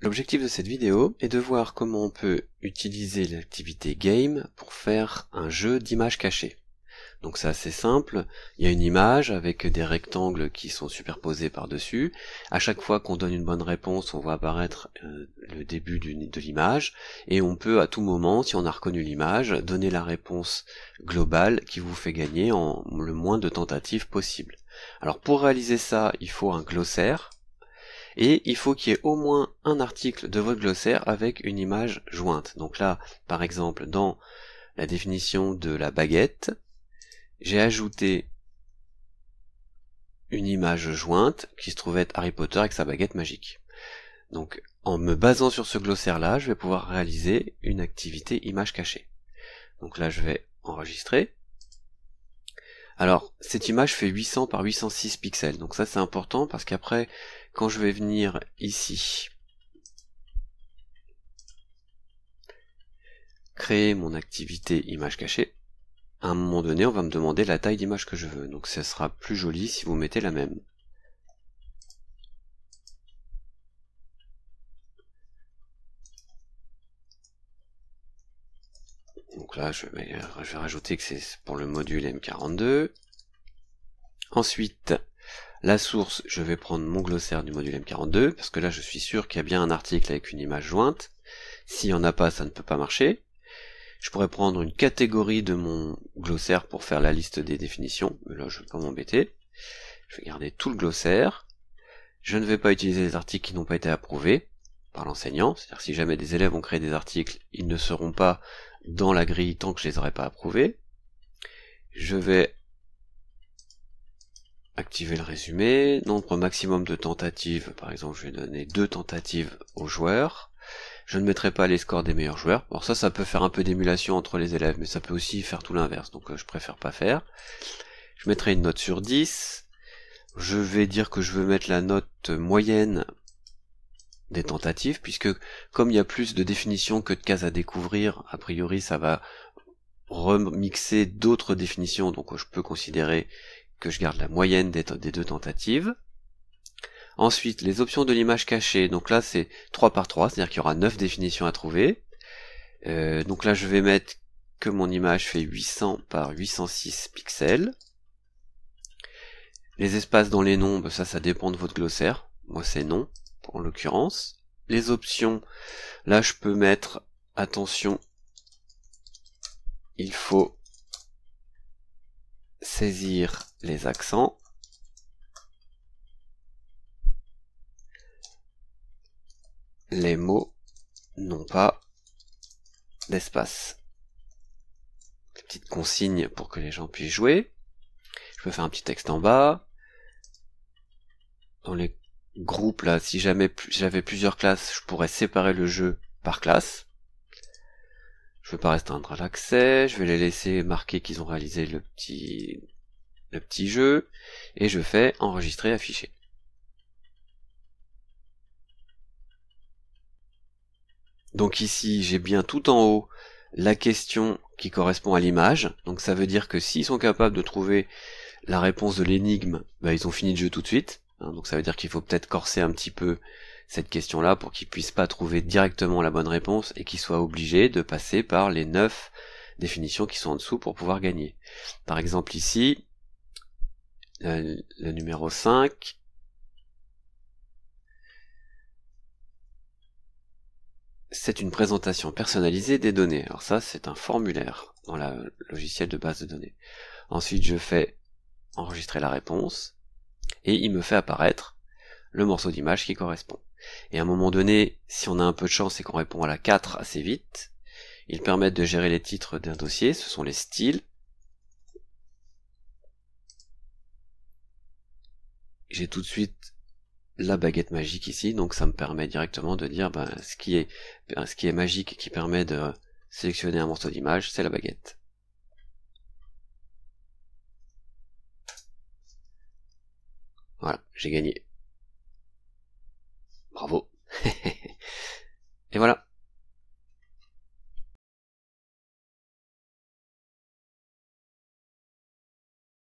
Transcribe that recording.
L'objectif de cette vidéo est de voir comment on peut utiliser l'activité game pour faire un jeu d'images cachées. Donc c'est assez simple, il y a une image avec des rectangles qui sont superposés par-dessus. À chaque fois qu'on donne une bonne réponse, on voit apparaître euh, le début de l'image, et on peut à tout moment, si on a reconnu l'image, donner la réponse globale qui vous fait gagner en le moins de tentatives possible. Alors pour réaliser ça, il faut un glossaire, et il faut qu'il y ait au moins un article de votre glossaire avec une image jointe. Donc là, par exemple, dans la définition de la baguette, j'ai ajouté une image jointe qui se trouvait Harry Potter avec sa baguette magique. Donc en me basant sur ce glossaire là, je vais pouvoir réaliser une activité image cachée. Donc là je vais enregistrer. Alors cette image fait 800 par 806 pixels, donc ça c'est important parce qu'après quand je vais venir ici créer mon activité image cachée, à un moment donné, on va me demander la taille d'image que je veux. Donc ce sera plus joli si vous mettez la même. Donc là, je vais, je vais rajouter que c'est pour le module M42. Ensuite, la source, je vais prendre mon glossaire du module M42, parce que là, je suis sûr qu'il y a bien un article avec une image jointe. S'il n'y en a pas, ça ne peut pas marcher. Je pourrais prendre une catégorie de mon glossaire pour faire la liste des définitions, mais là je vais pas m'embêter. Je vais garder tout le glossaire. Je ne vais pas utiliser les articles qui n'ont pas été approuvés par l'enseignant, c'est-à-dire si jamais des élèves ont créé des articles, ils ne seront pas dans la grille tant que je les aurais pas approuvés. Je vais activer le résumé, nombre maximum de tentatives, par exemple je vais donner deux tentatives aux joueurs. Je ne mettrai pas les scores des meilleurs joueurs. Alors ça, ça peut faire un peu d'émulation entre les élèves, mais ça peut aussi faire tout l'inverse, donc euh, je préfère pas faire. Je mettrai une note sur 10. Je vais dire que je veux mettre la note moyenne des tentatives, puisque comme il y a plus de définitions que de cases à découvrir, a priori ça va remixer d'autres définitions, donc je peux considérer que je garde la moyenne des deux tentatives. Ensuite, les options de l'image cachée, donc là c'est 3 par 3, c'est-à-dire qu'il y aura 9 définitions à trouver. Euh, donc là je vais mettre que mon image fait 800 par 806 pixels. Les espaces dans les nombres, ça ça dépend de votre glossaire. Moi c'est non, en l'occurrence. Les options, là je peux mettre, attention, il faut saisir les accents. les mots n'ont pas d'espace. Petite consigne pour que les gens puissent jouer. Je peux faire un petit texte en bas. Groupes là, si jamais j'avais plusieurs classes, je pourrais séparer le jeu par classe. Je ne veux pas restreindre l'accès, je vais les laisser marquer qu'ils ont réalisé le petit le petit jeu et je fais enregistrer afficher. Donc ici, j'ai bien tout en haut la question qui correspond à l'image. Donc ça veut dire que s'ils sont capables de trouver la réponse de l'énigme, bah, ils ont fini le jeu tout de suite. Hein, donc ça veut dire qu'il faut peut-être corser un petit peu cette question-là pour qu'ils puissent pas trouver directement la bonne réponse et qu'ils soient obligés de passer par les neuf définitions qui sont en dessous pour pouvoir gagner. Par exemple ici, le, le numéro 5, c'est une présentation personnalisée des données. Alors ça, c'est un formulaire dans le logiciel de base de données. Ensuite, je fais enregistrer la réponse et il me fait apparaître le morceau d'image qui correspond. Et à un moment donné, si on a un peu de chance et qu'on répond à la 4 assez vite, ils permettent de gérer les titres d'un dossier, ce sont les styles. J'ai tout de suite la baguette magique ici, donc ça me permet directement de dire ben, ce, qui est, ben, ce qui est magique qui permet de sélectionner un morceau d'image, c'est la baguette. Voilà, j'ai gagné. Bravo.